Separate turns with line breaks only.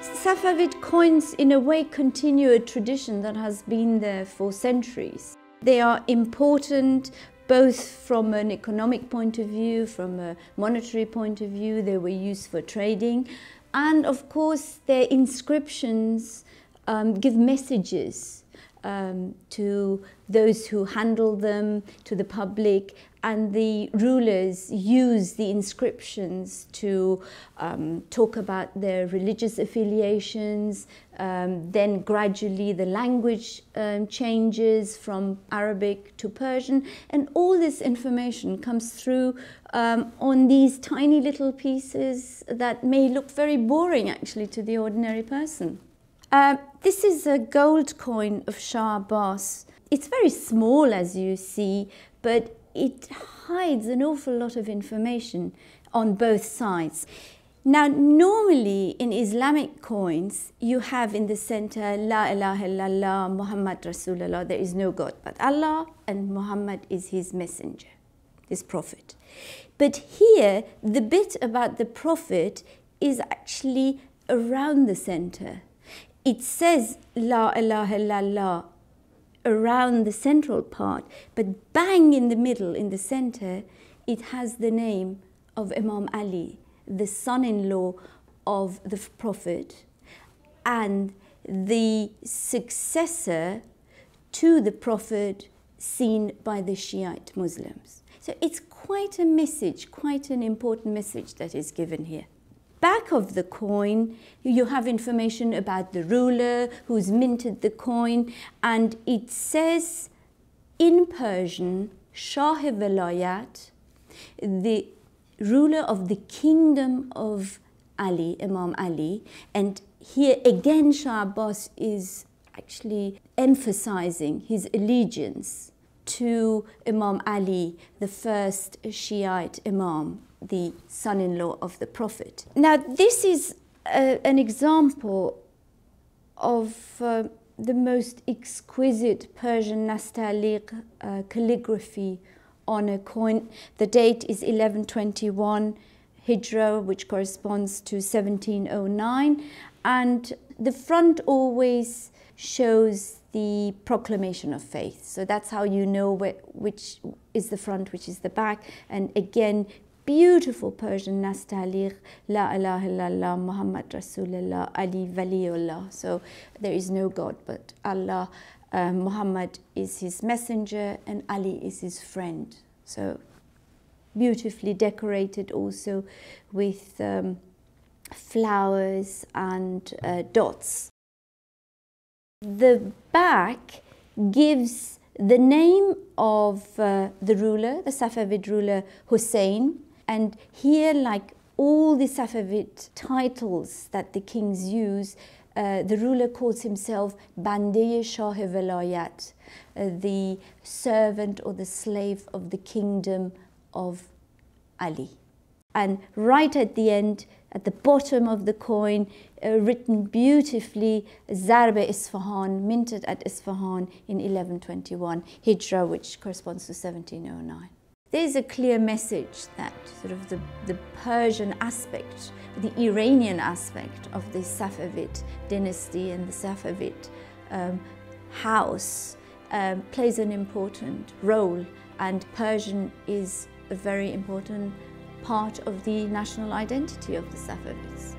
Safavid coins, in a way, continue a tradition that has been there for centuries. They are important both from an economic point of view, from a monetary point of view, they were used for trading, and of course, their inscriptions um, give messages um, to those who handle them, to the public, and the rulers use the inscriptions to um, talk about their religious affiliations. Um, then gradually the language um, changes from Arabic to Persian, and all this information comes through um, on these tiny little pieces that may look very boring actually to the ordinary person. Uh, this is a gold coin of Shah Abbas. It's very small as you see, but it hides an awful lot of information on both sides. Now, normally in Islamic coins, you have in the center La ilaha illallah, Muhammad Rasulullah, there is no God but Allah, and Muhammad is his messenger, his prophet. But here, the bit about the prophet is actually around the center it says La ilaha illallah around the central part, but bang in the middle, in the center, it has the name of Imam Ali, the son in law of the Prophet, and the successor to the Prophet seen by the Shiite Muslims. So it's quite a message, quite an important message that is given here back of the coin, you have information about the ruler who's minted the coin, and it says in Persian, Shah Velayat, the ruler of the kingdom of Ali, Imam Ali, and here again Shah Abbas is actually emphasizing his allegiance to Imam Ali, the first Shiite Imam the son in law of the Prophet. Now, this is a, an example of uh, the most exquisite Persian Nastaliq uh, calligraphy on a coin. The date is 1121 Hijra, which corresponds to 1709, and the front always shows the proclamation of faith. So that's how you know which is the front, which is the back. And again, beautiful Persian Nastaliq, La ilaha illallah, Muhammad Rasulullah, Ali Waliullah. So there is no God but Allah. Uh, Muhammad is his messenger and Ali is his friend. So beautifully decorated also with um, flowers and uh, dots. The back gives the name of uh, the ruler, the Safavid ruler Hussein, and here, like all the Safavid titles that the kings use, uh, the ruler calls himself Bande Shah Velayat, uh, the servant or the slave of the kingdom of Ali. And right at the end, at the bottom of the coin, uh, written beautifully, Zarbe Isfahan, minted at Isfahan in 1121, Hijra, which corresponds to 1709 there's a clear message that sort of the, the Persian aspect, the Iranian aspect of the Safavid dynasty and the Safavid um, house um, plays an important role and Persian is a very important part of the national identity of the Safavids.